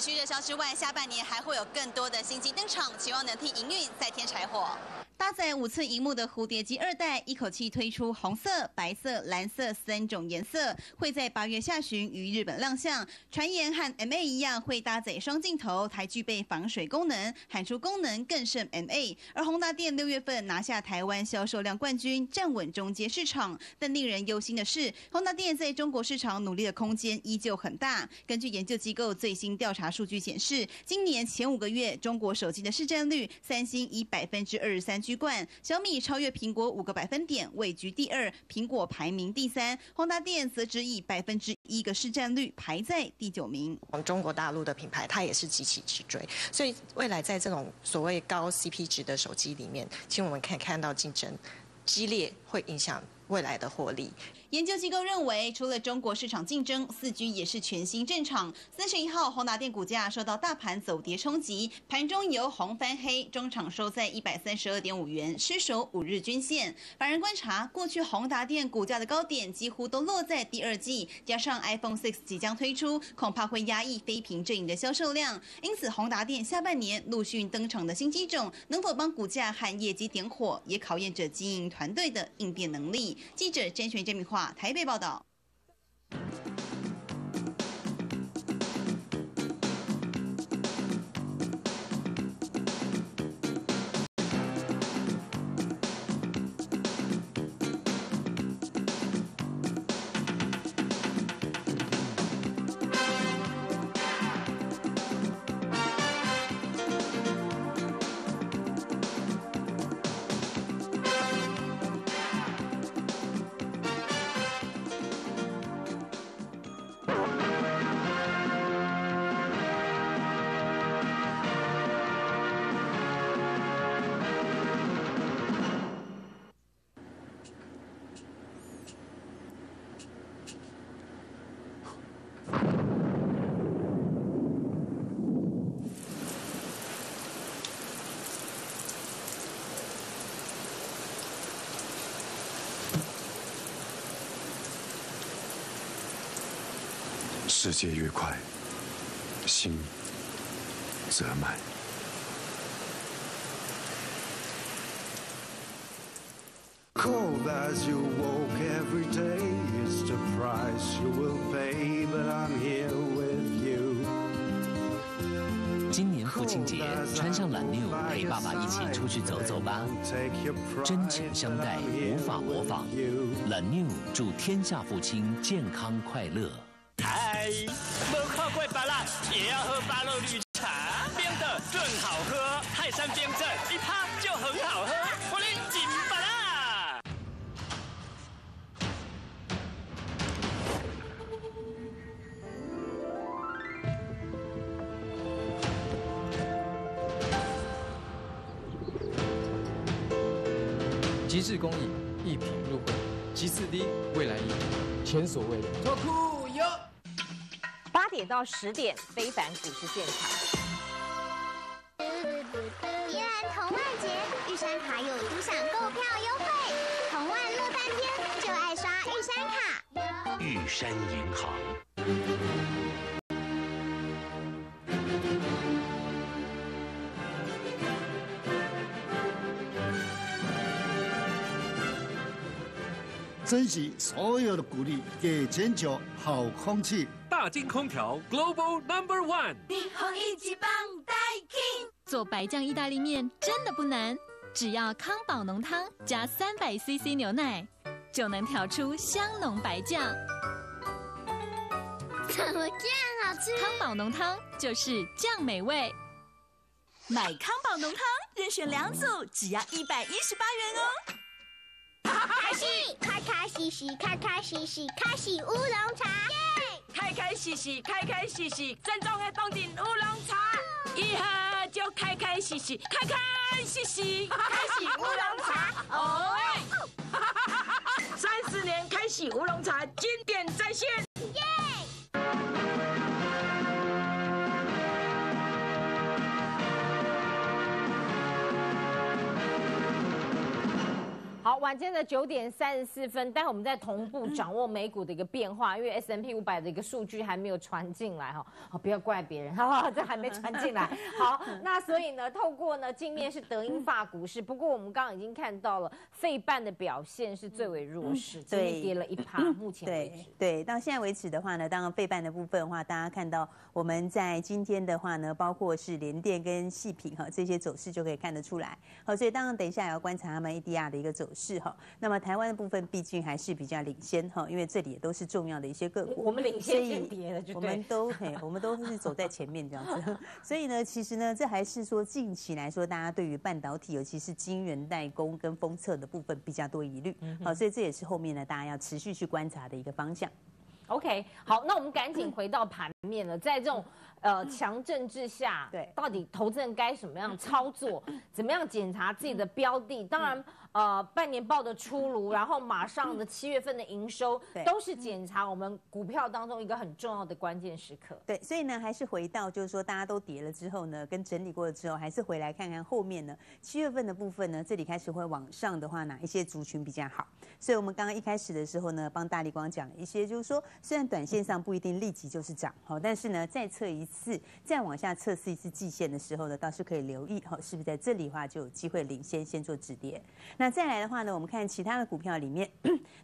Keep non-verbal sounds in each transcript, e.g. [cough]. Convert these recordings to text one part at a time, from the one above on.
持续热销之外，下半年还会有更多的新机登场，期望能替营运再添柴火。搭载五寸荧幕的蝴蝶机二代，一口气推出红色、白色、蓝色三种颜色，会在八月下旬于日本亮相。传言和 MA 一样，会搭载双镜头，还具备防水功能，喊出功能更胜 MA。而宏达电六月份拿下台湾销售量冠军，站稳中阶市场。但令人忧心的是，宏达电在中国市场努力的空间依旧很大。根据研究机构最新调查数据显示，今年前五个月中国手机的市占率，三星以百分之二十三居。居冠，小米超越苹果五个百分点，位居第二，苹果排名第三，宏达电则只以百分之一个市占率排在第九名。我们中国大陆的品牌，它也是急起直追，所以未来在这种所谓高 CP 值的手机里面，其实我们可以看到竞争激烈，会影响未来的获利。研究机构认为，除了中国市场竞争，四 G 也是全新战场。三十一号，宏达电股价受到大盘走跌冲击，盘中由红翻黑，中场收在一百三十二点五元，失守五日均线。法人观察，过去宏达电股价的高点几乎都落在第二季，加上 iPhone 6即将推出，恐怕会压抑非屏阵营的销售量。因此，宏达电下半年陆续登场的新机种，能否帮股价和业绩点火，也考验着经营团队的应变能力。记者甄璇、郑敏华。台北报道。世界越快，心则慢。今年父亲节，穿上蓝妞，陪爸爸一起出去走走吧。真情相待，无法模仿。蓝妞祝天下父亲健康快乐。嗨，没喝过芭乐，也要喝芭乐绿茶，冰的更好喝。泰山冰镇，一趴就很好喝。我哩紧芭乐。极致公益，一品入会，极致低未来一，前所未有。脱裤有。八点到十点，非凡股市现场。宜兰同万节，玉山卡有独享购票优惠，同万乐半天就爱刷玉山卡。玉山银行。珍惜所有的鼓励，给全球好空气。大金空调 Global Number One。做白酱意大利面真的不难，只要康宝浓汤加三百 CC 牛奶，就能调出香浓白酱。怎么这样好吃？康宝浓汤就是酱美味。买康宝浓汤，任选两组，只要一百一十八元哦。开喜，开开喜喜，开开喜喜，开喜乌龙茶，耶！开开喜喜，开开喜喜，正宗的东顶乌龙茶，一喝就开开喜喜，开开喜喜，开喜乌龙茶，[laughs] 哦！三十年开喜乌龙茶，经典再现，晚间的九点三十四分，待会我们再同步掌握美股的一个变化，因为 S M P 五百的一个数据还没有传进来哈，好不要怪别人，哈，[laughs] 这还没传进来。好，那所以呢，透过呢镜面是德英法股市，不过我们刚刚已经看到了费半的表现是最为弱势，今天跌了一趴，目前为止。对，到现在为止的话呢，当然费半的部分的话，大家看到我们在今天的话呢，包括是联电跟细品哈这些走势就可以看得出来。好，所以当然等一下也要观察他们 ADR 的一个走势哈。那么台湾的部分毕竟还是比较领先哈，因为这里也都是重要的一些个股。我们领先一跌的，我们都 [laughs] 嘿，我们都是走在前面这样子。[laughs] 所以呢，其实呢，这还是说近期来说，大家对于半导体，尤其是晶圆代工跟封测的部分比较多疑虑。好，所以这也是后面呢，大家要持续去观察的一个方向。OK，好，那我们赶紧回到盘面了，在这种呃强政治下，对，到底投资人该什么样操作？怎么样检查自己的标的？当然。呃，半年报的出炉，然后马上的七月份的营收，都是检查我们股票当中一个很重要的关键时刻。对，所以呢，还是回到就是说，大家都跌了之后呢，跟整理过了之后，还是回来看看后面呢，七月份的部分呢，这里开始会往上的话，哪一些族群比较好？所以我们刚刚一开始的时候呢，帮大力光讲了一些，就是说，虽然短线上不一定立即就是涨，好，但是呢，再测一次，再往下测试一次季线的时候呢，倒是可以留意，哈，是不是在这里的话就有机会领先，先做止跌。那再来的话呢，我们看其他的股票里面，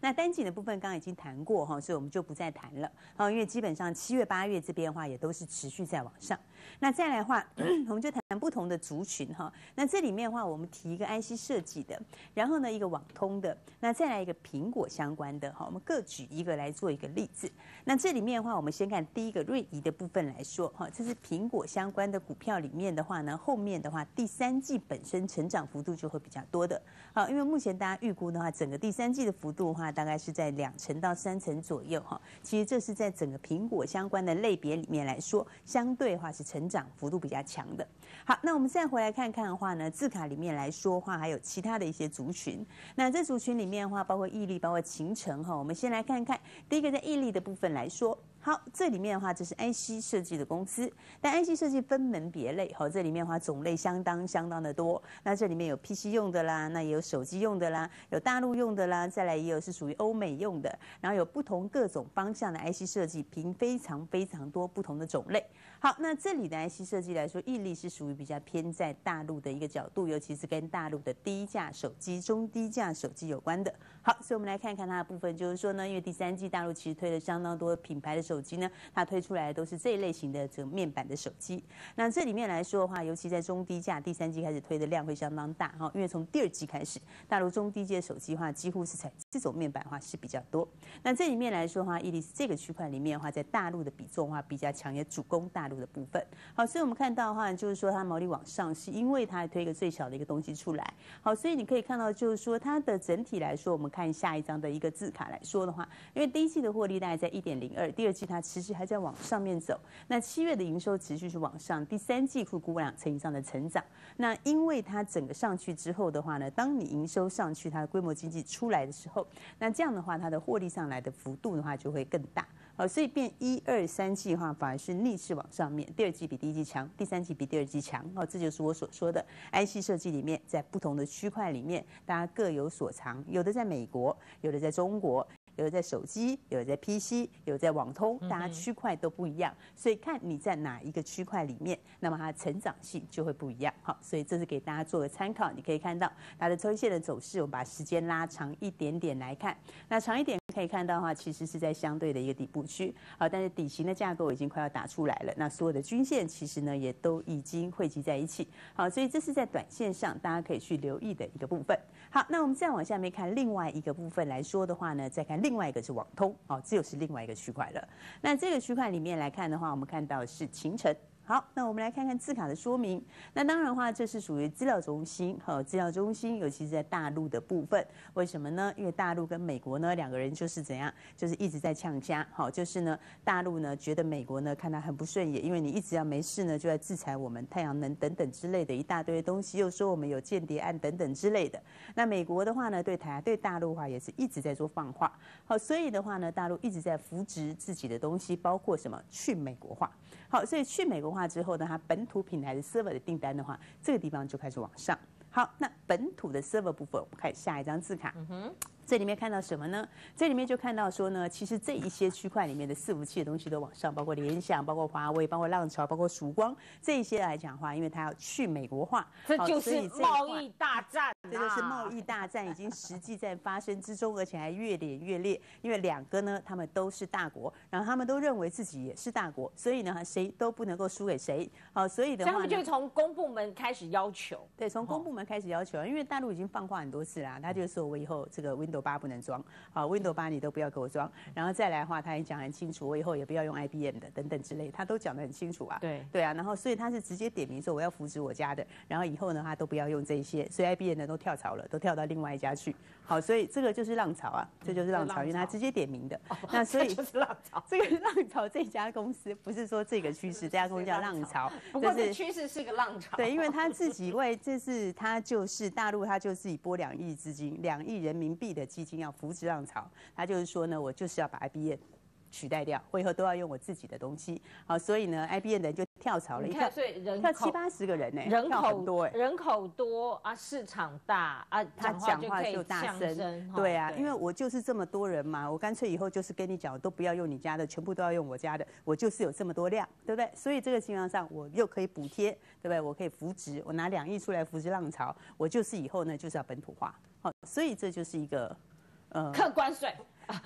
那单井的部分刚刚已经谈过哈，所以我们就不再谈了。好，因为基本上七月八月这边的话也都是持续在往上。那再来的话，[clears throat] 我们就谈不同的族群哈。那这里面的话，我们提一个 IC 设计的，然后呢一个网通的，那再来一个苹果相关的哈。我们各举一个来做一个例子。那这里面的话，我们先看第一个瑞仪的部分来说哈，这是苹果相关的股票里面的话呢，后面的话第三季本身成长幅度就会比较多的。好，因为目前大家预估的话，整个第三季的幅度的话，大概是在两成到三成左右哈。其实这是在整个苹果相关的类别里面来说，相对话是成长幅度比较强的。好，那我们再回来看看的话呢，字卡里面来说话，还有其他的一些族群。那这族群里面的话，包括毅力，包括秦城哈。我们先来看看第一个在毅力的部分来说。好，这里面的话，这是 IC 设计的公司，但 IC 设计分门别类，好，这里面的话种类相当相当的多。那这里面有 PC 用的啦，那也有手机用的啦，有大陆用的啦，再来也有是属于欧美用的，然后有不同各种方向的 IC 设计，凭非常非常多不同的种类。好，那这里的 IC 设计来说，毅力是属于比较偏在大陆的一个角度，尤其是跟大陆的低价手机、中低价手机有关的。好，所以我们来看看它的部分，就是说呢，因为第三季大陆其实推了相当多品牌的手机呢，它推出来的都是这一类型的这个面板的手机。那这里面来说的话，尤其在中低价，第三季开始推的量会相当大哈，因为从第二季开始，大陆中低阶手机话几乎是采这种面板的话是比较多。那这里面来说的话，伊利是这个区块里面的话，在大陆的比重的话比较强，也主攻大陆的部分。好，所以我们看到的话，就是说它毛利往上，是因为它推一个最小的一个东西出来。好，所以你可以看到，就是说它的整体来说，我们看下一张的一个字卡来说的话，因为第一季的获利大概在一点零二，第二季它其实还在往上面走。那七月的营收持续是往上，第三季会估两成以上的成长。那因为它整个上去之后的话呢，当你营收上去，它的规模经济出来的时候，那这样的话，它的获利上来的幅度的话就会更大。好，所以变一二三季的话，反而是逆势往上面，第二季比第一季强，第三季比第二季强。哦，这就是我所说的 IC 设计里面，在不同的区块里面，大家各有所长，有的在美国，有的在中国。有的在手机，有的在 PC，有的在网通，大家区块都不一样，所以看你在哪一个区块里面，那么它的成长性就会不一样。好，所以这是给大家做个参考。你可以看到它的周线的走势，我们把时间拉长一点点来看，那长一点可以看到的话，其实是在相对的一个底部区。好，但是底型的架构已经快要打出来了，那所有的均线其实呢也都已经汇集在一起。好，所以这是在短线上大家可以去留意的一个部分。好，那我们再往下面看另外一个部分来说的话呢，再看另外一个是网通，哦，这又是另外一个区块了。那这个区块里面来看的话，我们看到是秦城。好，那我们来看看字卡的说明。那当然的话，这是属于资料中心，哈，资料中心，尤其是在大陆的部分。为什么呢？因为大陆跟美国呢，两个人就是怎样，就是一直在呛家，好，就是呢，大陆呢觉得美国呢看他很不顺眼，因为你一直要没事呢就在制裁我们太阳能等等之类的一大堆东西，又说我们有间谍案等等之类的。那美国的话呢，对台对大陆的话也是一直在做放话，好，所以的话呢，大陆一直在扶植自己的东西，包括什么去美国化。好，所以去美国化之后呢，它本土品牌的 server 的订单的话，这个地方就开始往上。好，那本土的 server 部分，我们看下一张字卡。嗯哼。这里面看到什么呢？这里面就看到说呢，其实这一些区块里面的伺服器的东西都往上，包括联想、包括华为、包括浪潮、包括曙光这一些来讲的话，因为它要去美国化，这就是贸易大战，这就是贸易 [laughs] 大战已经实际在发生之中，而且还越演越烈。因为两个呢，他们都是大国，然后他们都认为自己也是大国，所以呢，谁都不能够输给谁。好，所以的话，他们就从公部门开始要求，对，从公部门开始要求，因为大陆已经放话很多次啦，他就说我以后这个 Windows 八不能装，好，Windows 八你都不要给我装，然后再来的话，他也讲很清楚，我以后也不要用 IBM 的等等之类，他都讲得很清楚啊。对，对啊，然后所以他是直接点名说我要扶植我家的，然后以后呢他都不要用这些，所以 IBM 呢都跳槽了，都跳到另外一家去。好，所以这个就是浪潮啊，这就是浪潮，因为他直接点名的。那所以就是浪潮，这个浪潮这家公司不是说这个趋势，这家公司叫浪潮，不过这趋势是个浪潮。对，因为他自己为这是他就是大陆，他就自己拨两亿资金，两亿人民币的基金要扶持浪潮，他就是说呢，我就是要把 IBM 取代掉，我以后都要用我自己的东西。好，所以呢，IBM 的人就跳槽了，你看，所以人跳七八十个人呢，人口多，人口多啊，市场大啊，他讲话就大声，对啊，因为我就是这么多人嘛，我干脆以后就是跟你讲，都不要用你家的，全部都要用我家的，我就是有这么多量，对不对？所以这个情况上，我又可以补贴，对不对？我可以扶植，我拿两亿出来扶植浪潮，我就是以后呢就是要本土化，好，所以这就是一个呃，客观税。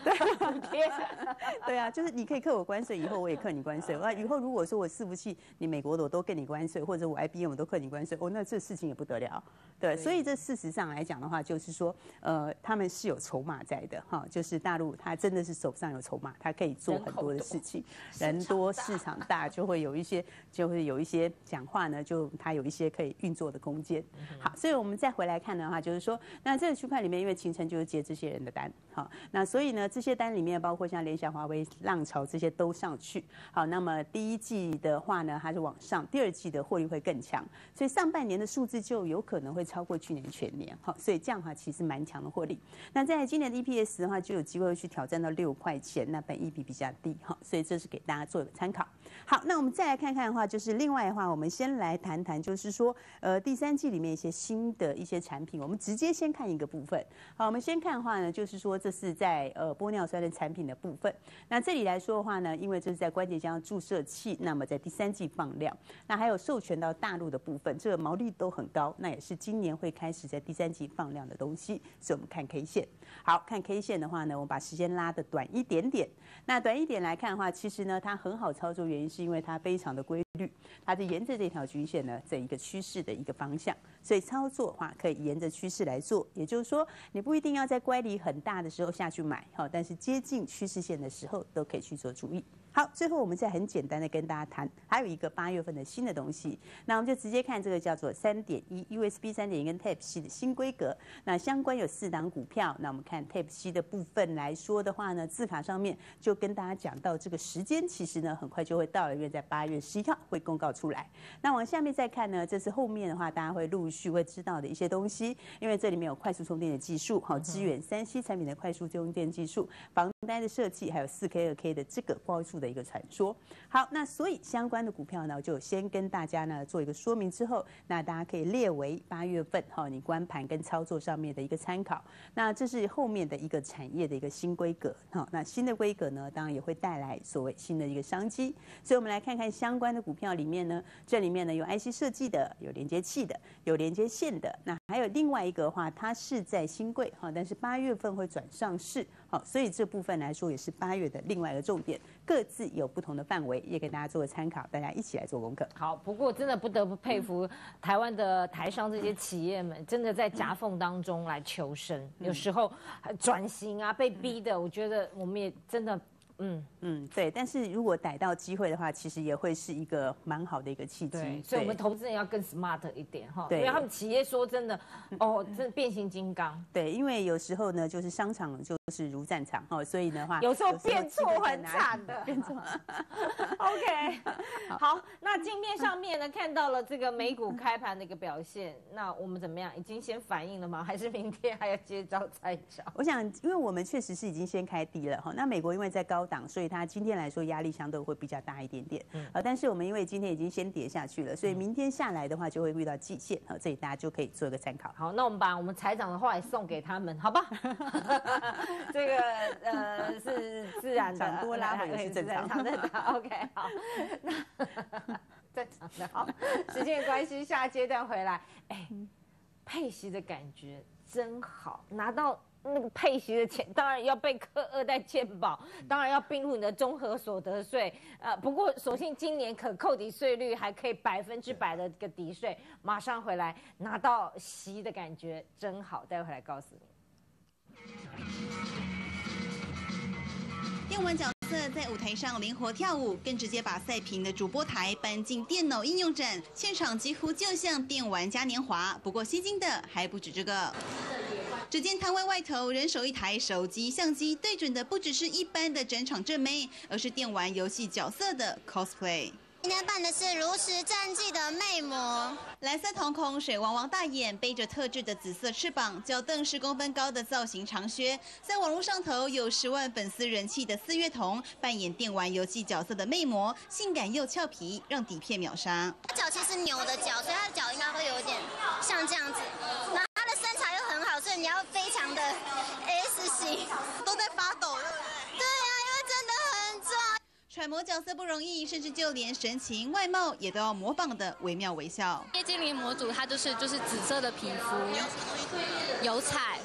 对，[laughs] 对啊，就是你可以克我关税，以后我也克你关税。那以后如果说我伺服器你美国的我都跟你关税，或者我 IBM 我都克你关税，哦，那这事情也不得了。对，所以这事实上来讲的话，就是说，呃，他们是有筹码在的哈，就是大陆他真的是手上有筹码，它可以做很多的事情。人多市场大，就会有一些就会有一些讲话呢，就它有一些可以运作的空间。好，所以我们再回来看的话，就是说，那这个区块里面，因为秦晨就是接这些人的单，好，那所以呢，这些单里面包括像联想、华为、浪潮这些都上去。好，那么第一季的话呢，它是往上，第二季的获利会更强，所以上半年的数字就有可能会。超过去年全年，好，所以这样的话其实蛮强的获利。那在今年的 EPS 的话，就有机会去挑战到六块钱，那本益比比较低，哈，所以这是给大家做一个参考。好，那我们再来看看的话，就是另外的话，我们先来谈谈，就是说，呃，第三季里面一些新的一些产品，我们直接先看一个部分。好，我们先看的话呢，就是说这是在呃玻尿酸的产品的部分。那这里来说的话呢，因为这是在关节腔注射器，那么在第三季放量，那还有授权到大陆的部分，这个毛利都很高，那也是今年会开始在第三季放量的东西。所以我们看 K 线，好看 K 线的话呢，我们把时间拉的短一点点。那短一点来看的话，其实呢，它很好操作，原因是因为它非常的规律，它是沿着这条均线呢，这一个趋势的一个方向，所以操作的话可以沿着趋势来做。也就是说，你不一定要在乖离很大的时候下去买，好，但是接近趋势线的时候都可以去做注意。好，最后我们再很简单的跟大家谈，还有一个八月份的新的东西，那我们就直接看这个叫做三点一 USB 三点一跟 Type C 的新规格。那相关有四档股票，那我们看 Type C 的部分来说的话呢，字卡上面就跟大家讲到这个时间，其实呢很快就会到了，因为在八月十一号会公告出来。那往下面再看呢，这是后面的话大家会陆续会知道的一些东西，因为这里面有快速充电的技术，好支援三 C 产品的快速充电技术，防单的设计，还有四 K 二 K 的这个高速的一个传说。好，那所以相关的股票呢，就先跟大家呢做一个说明之后，那大家可以列为八月份哈你关盘跟操作上面的一个参考。那这是后面的一个产业的一个新规格哈，那新的规格呢，当然也会带来所谓新的一个商机。所以我们来看看相关的股票里面呢，这里面呢有 IC 设计的，有连接器的，有连接线的，那还有另外一个话，它是在新贵哈，但是八月份会转上市。好，所以这部分来说也是八月的另外一个重点，各自有不同的范围，也给大家做个参考，大家一起来做功课。好，不过真的不得不佩服台湾的台商这些企业们，真的在夹缝当中来求生，有时候转型啊，被逼的，我觉得我们也真的。嗯嗯，对，但是如果逮到机会的话，其实也会是一个蛮好的一个契机。所以我们投资人要更 smart 一点哈。对，因为他们企业说真的，哦，这变形金刚。对，因为有时候呢，就是商场就是如战场哈，所以的话，有时候变错很惨的。[laughs] 变错。[laughs] [laughs] OK，好，那镜面上面呢，看到了这个美股开盘的一个表现，那我们怎么样？已经先反应了吗？还是明天还要接招再招？我想，因为我们确实是已经先开低了哈。那美国因为在高。档，所以它今天来说压力相对会比较大一点点。嗯呃，但是我们因为今天已经先跌下去了，所以明天下来的话就会遇到季线，啊，这里大家就可以做一个参考。好，那我们把我们财长的话也送给他们，好吧？[laughs] 这个呃是自然的，涨多拉回也 [laughs] 是正常的。[laughs] OK，好，那正常的。好，时间关系，下阶段回来，哎，配息的感觉真好，拿到。那个配息的钱 [laughs] 当然要被课二代健保，当然要并入你的综合所得税。呃，不过所幸今年可扣抵税率还可以百分之百的个抵税。马上回来拿到息的感觉真好，待会来告诉你。电玩角色在舞台上灵活跳舞，更直接把赛屏的主播台搬进电脑应用展，现场几乎就像电玩嘉年华。不过吸睛的还不止这个。只见摊位外头人手一台手机相机，对准的不只是一般的整场正妹，而是电玩游戏角色的 cosplay。今天扮的是如实战记的魅魔，蓝色瞳孔、水汪汪大眼，背着特制的紫色翅膀，脚蹬十公分高的造型长靴，在网络上头有十万粉丝人气的四月童，扮演电玩游戏角色的魅魔，性感又俏皮，让底片秒杀。他脚其实牛的脚，所以他的脚应该会有点像这样子，你要非常的 S 型，都在发抖，对不对？对啊，因为真的很重。揣摩角色不容易，甚至就连神情外貌也都要模仿的惟妙惟肖。夜精灵模组它就是就是紫色的皮肤，油彩。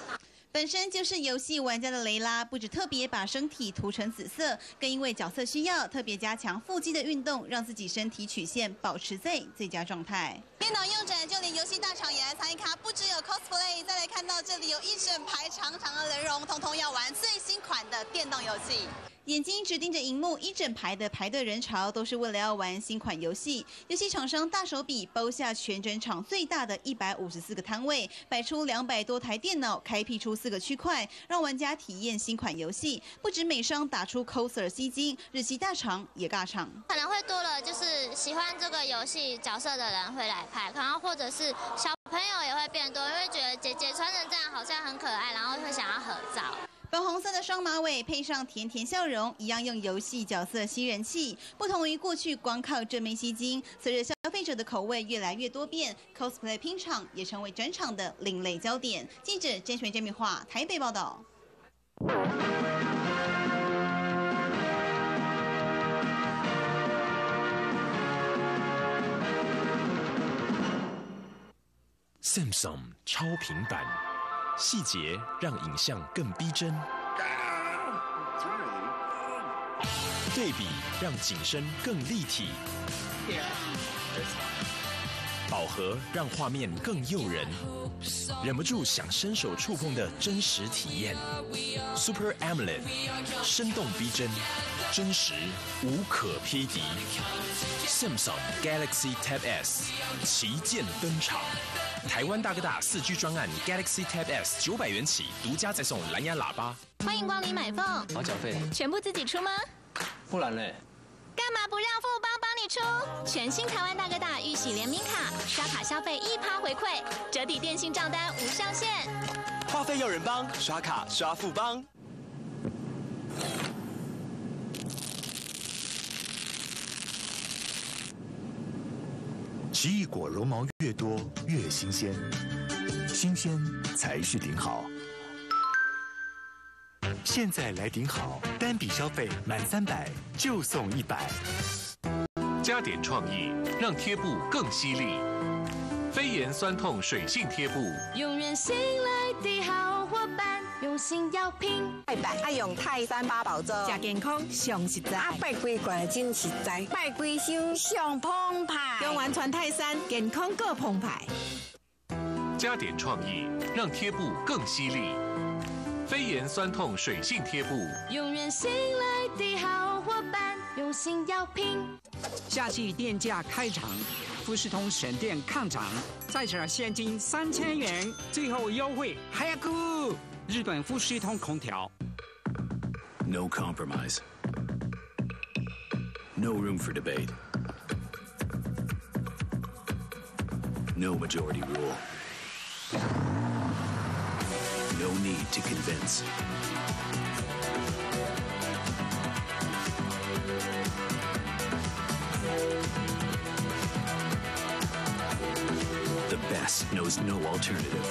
本身就是游戏玩家的雷拉，不止特别把身体涂成紫色，更因为角色需要特别加强腹肌的运动，让自己身体曲线保持在最佳状态。电脑用展，就连游戏大厂也来参与卡，不只有 cosplay，再来看到这里有一整排长长的人龙，通通要玩最新款的电动游戏。眼睛只盯着荧幕，一整排的排队人潮都是为了要玩新款游戏。游戏厂商大手笔包下全整场最大的一百五十四个摊位，摆出两百多台电脑，开辟出四个区块，让玩家体验新款游戏。不止美商打出 coser 吸金，日系大厂也尬场。可能会多了，就是喜欢这个游戏角色的人会来拍，然后或者是小朋友也会变多，因为觉得姐姐穿成这样好像很可爱，然后会想要合照。粉红色的双马尾配上甜甜笑容，一样用游戏角色吸人气。不同于过去光靠正面吸睛，随着消费者的口味越来越多变，cosplay 拼场也成为整场的另类焦点。记者甄选甄米化台北报道。Samsung 超平板，细节让影像更逼真，对比让景深更立体，饱和让画面更诱人，忍不住想伸手触碰的真实体验。Super AMOLED，生动逼真，真实无可匹敌。Samsung Galaxy Tab S 旗舰登场。台湾大哥大四 G 专案 Galaxy Tab S 九百元起，独家再送蓝牙喇叭。欢迎光临买凤，好缴费，全部自己出吗？不然嘞？干嘛不让富邦帮你出？全新台湾大哥大玉玺联名卡，刷卡消费一趴回馈，折抵电信账单无上限。话费要人帮，刷卡刷富邦。奇异果绒毛越多越新鲜，新鲜才是顶好。现在来顶好，单笔消费满三百就送一百。加点创意，让贴布更犀利。飞檐酸痛水性贴布，永远信赖的好心要拼。拜拜，爱用泰山八宝粥，食健康上实在。啊，拜龟罐真实在，拜龟修上澎湃。用完全泰山，健康更澎湃。加点创意，让贴布更犀利。飞檐酸痛水性贴布，永远信赖的好伙伴，用心要拼。夏季电价开涨，富士通省电抗涨，再者现金三千元，最后优惠还要酷！日本富士通空调。No compromise. No room for debate. No majority rule. No need to convince. Class knows no alternative.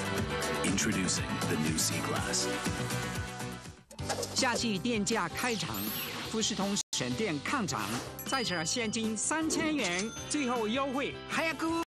Introducing the new C-Class. 夏季电价开涨，富士通省电抗涨，再折现金三千元，最后优惠还要估。